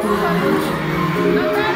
Não, não, não.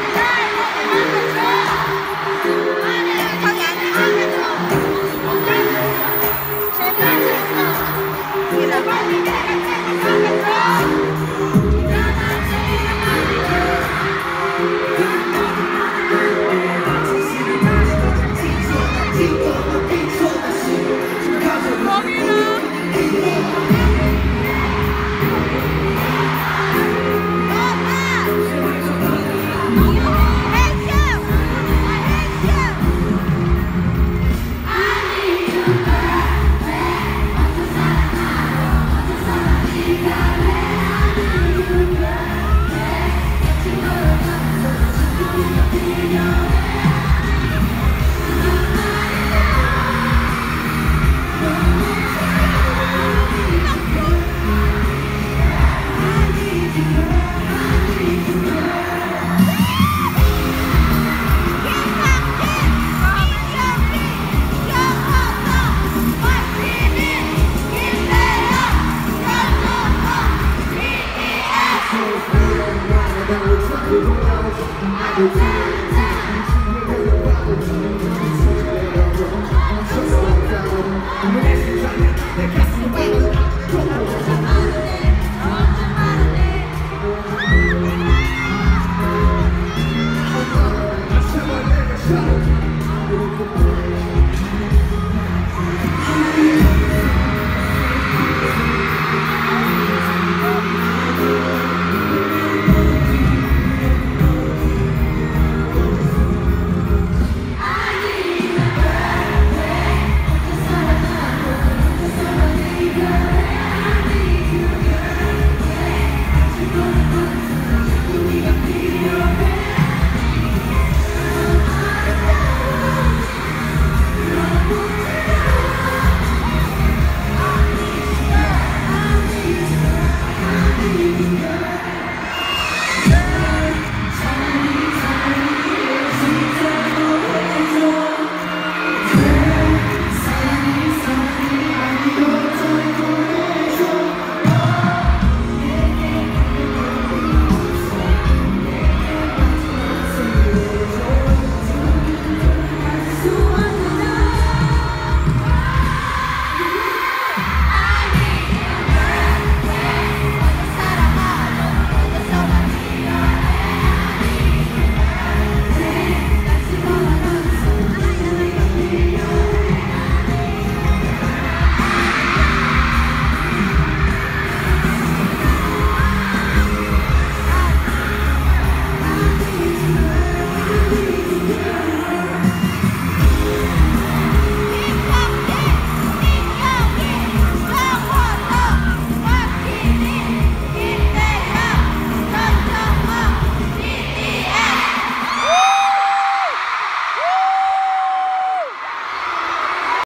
Come on.